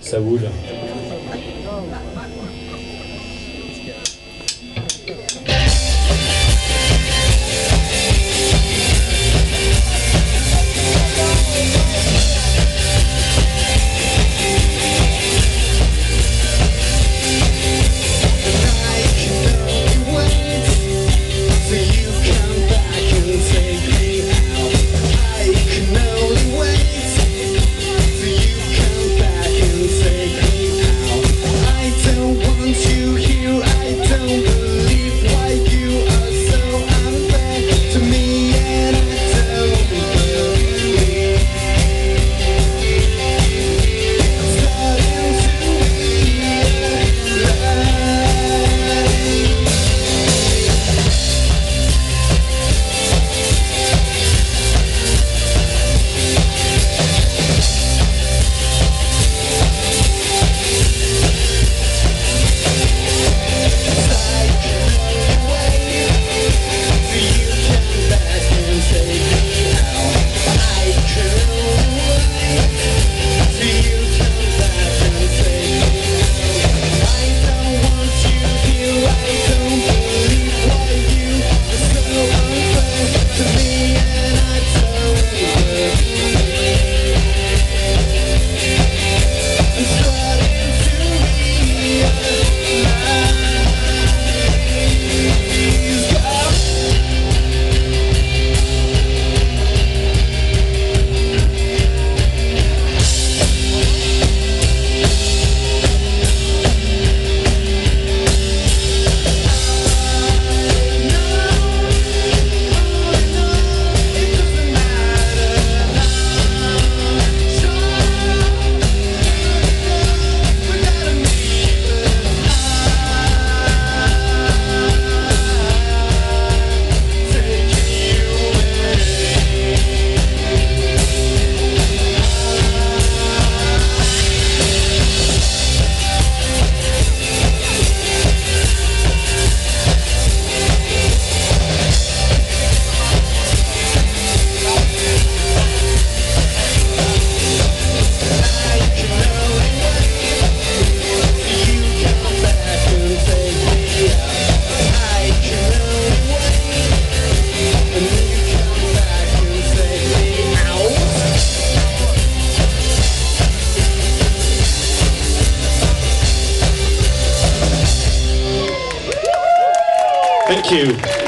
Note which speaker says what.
Speaker 1: Ça boule. Thank you.